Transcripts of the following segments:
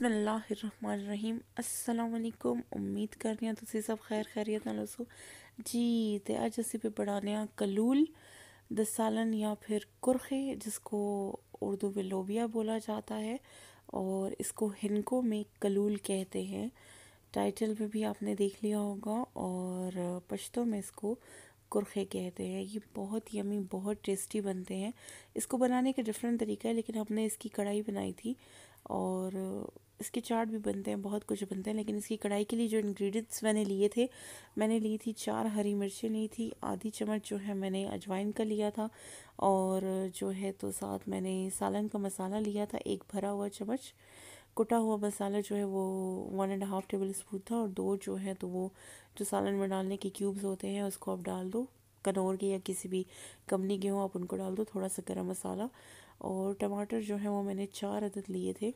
بسم اللہ الرحمن الرحیم۔ السلام علیکم۔ امید کر رہی ہیں تسی سب خیر خیریت نہ لسو جی تے اج اسی پہ پڑھانے ہیں کلول دسالن یا پھر کرخے، جس کو اردو میں لوبیا بولا جاتا ہے، اور اس کو ہنکو میں کلول کہتے ہیں۔ ٹائٹل میں بھی آپ نے دیکھ لیا ہوگا، اور پشتوں میں اس کو کرخے کہتے ہیں۔ یہ بہت یمی، بہت ٹیسٹی بنتے ہیں۔ اس کو بنانے کا ڈیفرنٹ طریقہ ہے، لیکن ہم نے اس کی کڑھائی بنائی تھی، اور اس کے چاٹ بھی بنتے ہیں، بہت کچھ بنتے ہیں، لیکن اس کی کڑھائی کے لیے جو انگریڈینٹس میں نے لیے تھے، میں نے لی تھی چار ہری مرچیں، لی تھی آدھی چمچ جو ہے میں نے اجوائن کا لیا تھا، اور جو ہے تو ساتھ میں نے سالن کا مسالہ لیا تھا، ایک بھرا ہوا چمچ، کٹا ہوا مسالہ جو ہے وہ one and half tablespoon تھا، اور دو جو ہے تو وہ جو سالن میں ڈالنے کے کیوبز ہوتے ہیں، اس کو آپ ڈال دو، کنور کے یا کسی بھی کمنی کے ہوں، آپ ان کو ڈال دو، تھوڑا سا گرم مسالہ، اور ٹماٹر جو ہے وہ میں نے چار عدد لیے تھے۔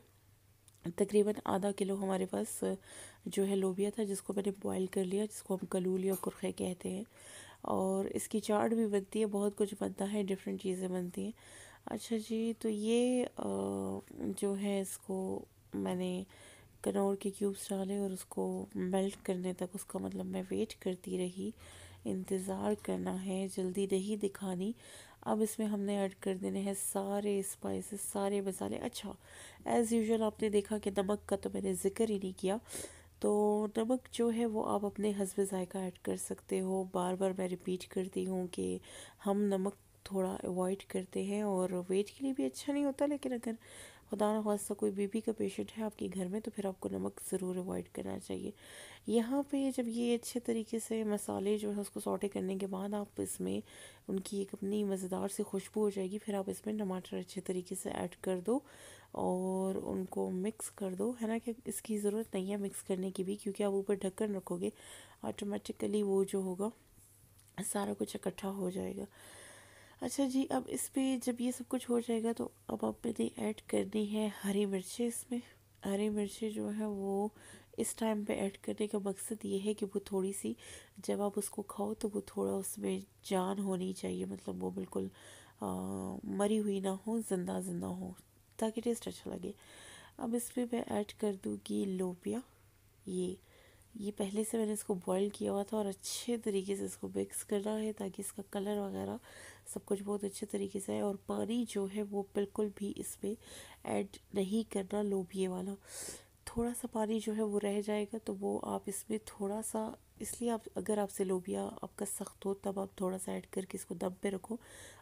تقریباً آدھا کلو ہمارے پاس جو ہے لوبیا تھا، جس کو میں نے بوائل کر لیا، جس کو ہم کلول یا کرخے کہتے ہیں۔ اور اس کی چاٹ بھی بنتی ہے، بہت کچھ بنتا ہے ڈیفرنٹ چیزیں بنتی ہیں۔ اچھا جی تو یہ جو ہے اس کو میں نے کنور کے کیوبس ڈالے اور اس کو میلٹ کرنے تک اس کا مطلب میں ویٹ کرتی رہی، انتظار کرنا ہے، جلدی نہیں دکھانی۔ اب اس میں ہم نے ایڈ کر دینے ہیں سارے اسپائسز سارے مسالے اچھا ایز یوزول آپ نے دیکھا کہ نمک کا تو میں نے ذکر ہی نہیں کیا۔ تو نمک جو ہے وہ آپ اپنے حسب ذائقہ ایڈ کر سکتے ہو۔ بار بار میں ریپیٹ کرتی ہوں کہ ہم نمک تھوڑا اوائڈ کرتے ہیں اور ویٹ کے لیے بھی اچھا نہیں ہوتا، لیکن اگر خدا نخواستہ کوئی بی پی کا پیشنٹ ہے آپ کے گھر میں، تو پھر آپ کو نمک ضرور اوائڈ کرنا چاہیے۔ یہاں پہ جب یہ اچھے طریقے سے مسالے جو ہے اس کو سوٹے کرنے کے بعد آپ اس میں ان کی ایک اپنی مزیدار سے خوشبو ہو جائے گی، پھر آپ اس میں ٹماٹر اچھے طریقے سے ایڈ کر دو اور ان کو مکس کر دو۔ ہے نا کہ اس کی ضرورت نہیں ہے مکس کرنے کی بھی، کیونکہ آپ اوپر ڈھکن رکھو گے آٹومیٹکلی وہ جو ہوگا سارا کچھ اکٹھا ہو جائے گا۔ اچھا جی اب اس پہ جب یہ سب کچھ ہو جائے گا تو اب آپ نے ایڈ کرنی ہے ہری مرچیں اس میں۔ ہری مرچیں جو ہے وہ اس ٹائم پہ ایڈ کرنے کا مقصد یہ ہے کہ وہ تھوڑی سی جب آپ اس کو کھاؤ تو وہ تھوڑا اس میں جان ہونی چاہیے مطلب وہ بالکل مری ہوئی نہ ہو، زندہ زندہ ہو، تاکہ ٹیسٹ اچھا لگے۔ اب اس پہ میں ایڈ کر دوں گی لوبیا، یہ یہ پہلے سے میں نے اس کو بوائل کیا ہوا تھا اور اچھے طریقے سے اس کو مکس کرنا ہے تاکہ اس کا کلر وغیرہ سب کچھ بہت اچھے طریقے سے ہے اور پانی جو ہے وہ بالکل بھی اس میں ایڈ نہیں کرنا لوبیے والا۔ تھوڑا سا پانی جو ہے وہ رہ جائے گا تو وہ آپ اس میں تھوڑا سا اس لیے آپ اگر آپ سے لوبیا آپ کا سخت ہو، تب آپ تھوڑا سا ایڈ کر کے اس کو دم پہ رکھو۔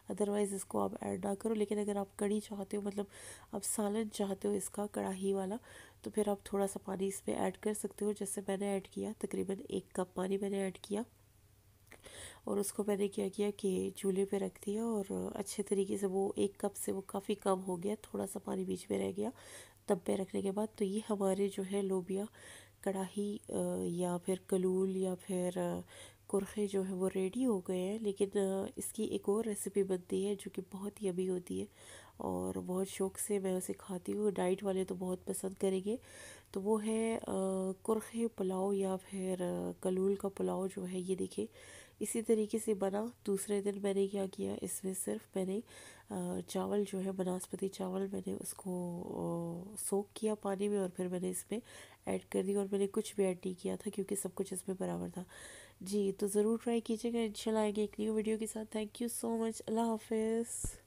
ادروائز اس کو آپ ایڈ نہ کرو۔ لیکن اگر آپ کڑی چاہتے ہو مطلب آپ سالن چاہتے ہو اس کا کڑاہی والا، تو پھر آپ تھوڑا سا پانی اس میں ایڈ کر سکتے ہو، جیسے میں نے ایڈ کیا۔ تقریباً ایک کپ پانی میں نے ایڈ کیا۔ اور اس کو میں نے کیا کیا کہ چولہے پہ رکھ دیا اور اچھے طریقے سے وہ ایک کپ سے وہ کافی کم ہو گیا۔ تھوڑا سا پانی بیچ میں رہ گیا تب پہ رکھنے کے بعد۔ تو یہ ہمارے جو ہے لوبیا کڑاہی یا پھر کلول، یا پھر کرخے جو ہے وہ ریڈی ہو گئے ہیں، لیکن اس کی ایک اور ریسیپی بنتی ہے جو کہ بہت ہی ہوتی ہے اور بہت شوق سے میں اسے کھاتی ہوں۔ ڈائٹ والے تو بہت پسند کریں گے۔ تو وہ ہے کرخے پلاؤ یا پھر کلول کا پلاؤ جو ہے، یہ دیکھیں۔ اسی طریقے سے بنا۔ دوسرے دن میں نے کیا کیا، اس میں صرف میں نے چاول جو ہے، بناسپتی چاول میں نے اس کو سوک کیا پانی میں اور پھر میں نے اس میں ایڈ کر دی اور میں نے کچھ بھی ایڈ نہیں کیا تھا کیونکہ سب کچھ اس میں برابر تھا۔ جی تو ضرور ٹرائی کیجیے گا۔ انشاءاللہ آئیں گے ایک نیو ویڈیو کے ساتھ۔ تھینک یو سو مچ اللہ حافظ۔